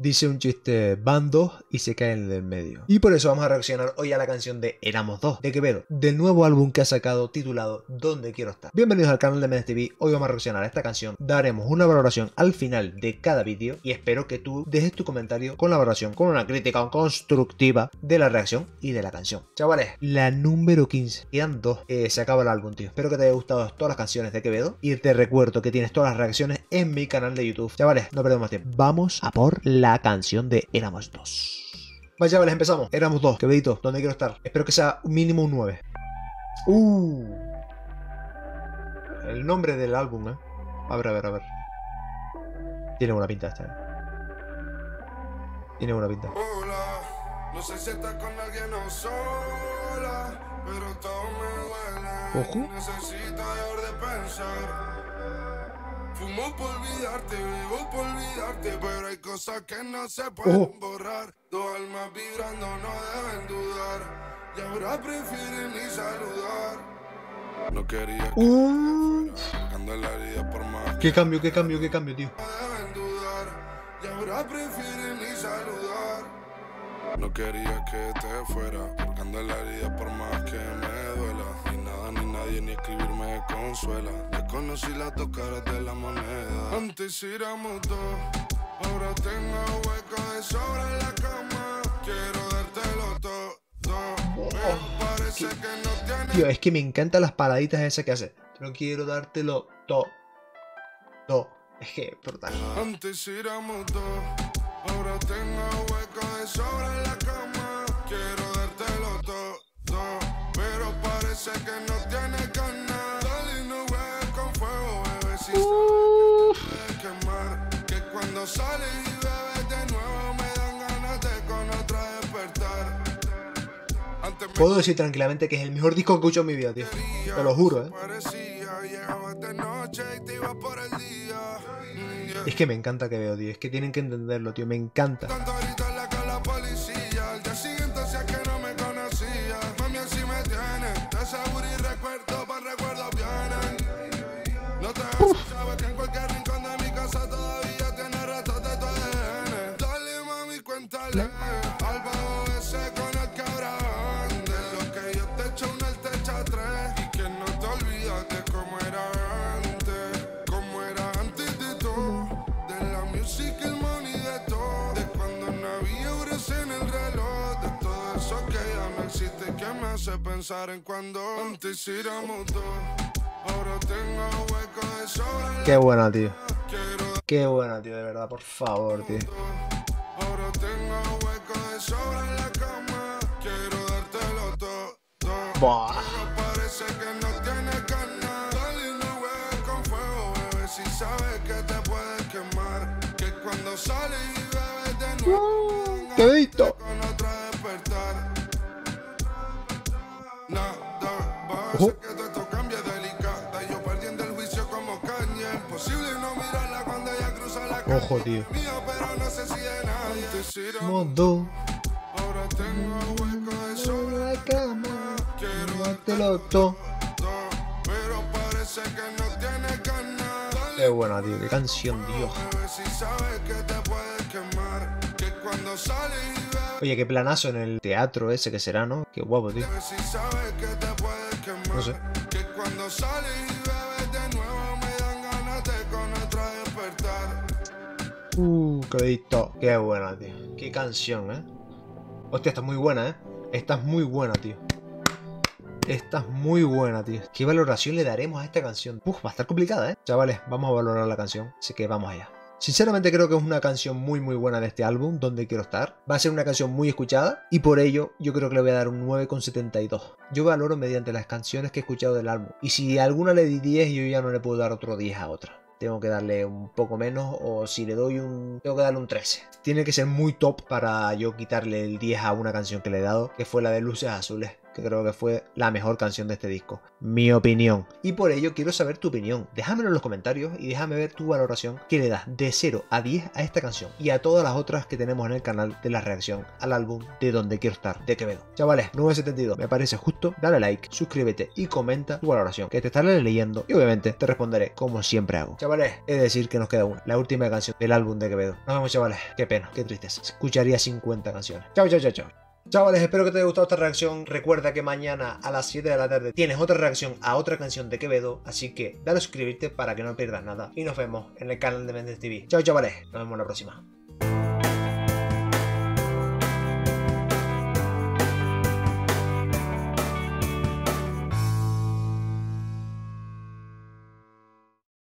Dice un chiste, van dos y se caen del medio. Y por eso vamos a reaccionar hoy a la canción de Éramos dos, de Quevedo, del nuevo álbum que ha sacado titulado ¿Dónde quiero estar? Bienvenidos al canal de Menes TV, hoy vamos a reaccionar a esta canción, daremos una valoración al final de cada vídeo y espero que tú dejes tu comentario con la valoración, con una crítica constructiva de la reacción y de la canción. Chavales, la número 15, quedan dos, eh, se acaba el álbum, tío. Espero que te haya gustado todas las canciones de Quevedo y te recuerdo que tienes todas las reacciones en mi canal de YouTube. Chavales, no perdemos más tiempo, vamos a por la la canción de Éramos dos. Vaya, chavales, empezamos. Éramos dos. Quevedito, ¿dónde quiero estar? Espero que sea mínimo un 9. Uh. El nombre del álbum, ¿eh? A ver, a ver, a ver. Tiene buena pinta esta, ¿eh? Tiene buena pinta. Hola, no sé si estás con alguien o sola, pero todo me duele. Ojo. Necesito de pensar. Fumo por olvidarte, vivo por olvidarte, pero hay cosas que no se pueden oh. borrar. Dos almas vibrando no deben dudar. Y ahora prefieren ni saludar. No quería que uh. la herida por más. ¿Qué cambio, qué cambio, qué cambio, tío? No deben dudar. Y ahora prefieren ni saludar. No quería que te fuera, buscando la herida por más que me duela. Ni nada ni nadie ni escribirme consuela. Desconocí las dos caras de la moneda. Antes éramos dos, ahora tengo hueco de sobra en la cama. Quiero dártelo todo. Pero parece que no tiene. Tío, es que me encantan las paraditas esas que hace. No quiero dártelo todo, todo. Es que brutal. Antes éramos dos, ahora tengo hueco de sobra en la cama. Quiero dártelo todo, todo. Pero parece que no Puedo decir tranquilamente que es el mejor disco que he escuchado en mi vida, tío. Te lo juro, eh. Es que me encanta que veo, tío. Es que tienen que entenderlo, tío. Me encanta. Pensar en cuando antes éramos dos. Ahora tengo hueco de sobra. Qué buena, tío. Qué buena, tío, de verdad, por favor, tío. Ahora tengo hueco de sobra en la cama. Quiero dártelo todo. todo. Parece que no tiene ganas. Dale no juegues con fuego, bebé. Si sabes que te puedes quemar. Que cuando sales y bebes de nuevo. Uh, ¡Qué visto! Ojo. Ojo, tío. Modo. Ahora tengo hueco de sobra la cama. Quiero todo. Pero parece que no tiene ganas. Qué buena, tío. Qué canción, Dios. Oye, qué planazo en el teatro ese que será, ¿no? Qué guapo, tío. No sé. Que cuando sales y bebes de nuevo me dan ganas de con otra despertar. Uh, qué Qué buena, tío. Qué canción, ¿eh? Hostia, está muy buena, ¿eh? Esta es muy buena, tío. Esta es muy buena, tío. ¿Qué valoración le daremos a esta canción? Uf, va a estar complicada, ¿eh? Chavales, vamos a valorar la canción. Así que vamos allá. Sinceramente creo que es una canción muy muy buena de este álbum, Donde Quiero Estar. Va a ser una canción muy escuchada y por ello yo creo que le voy a dar un 9,72. Yo valoro mediante las canciones que he escuchado del álbum. Y si alguna le di 10, yo ya no le puedo dar otro 10 a otra. Tengo que darle un poco menos o si le doy un... Tengo que darle un 13. Tiene que ser muy top para yo quitarle el 10 a una canción que le he dado, que fue la de Luces Azules que creo que fue la mejor canción de este disco. Mi opinión. Y por ello quiero saber tu opinión. Déjamelo en los comentarios y déjame ver tu valoración que le das de 0 a 10 a esta canción y a todas las otras que tenemos en el canal de la reacción al álbum de Donde Quiero Estar de Quevedo. Chavales, 972, me parece justo, dale like, suscríbete y comenta tu valoración, que te estaré leyendo y obviamente te responderé como siempre hago. Chavales, he de decir que nos queda una, la última canción del álbum de Quevedo. Nos vemos chavales, qué pena, qué tristeza. Escucharía 50 canciones. Chao, chao, chao, chao. Chavales, espero que te haya gustado esta reacción. Recuerda que mañana a las 7 de la tarde tienes otra reacción a otra canción de Quevedo. Así que dale a suscribirte para que no pierdas nada. Y nos vemos en el canal de Mendes TV. Chao, chavales. Nos vemos la próxima.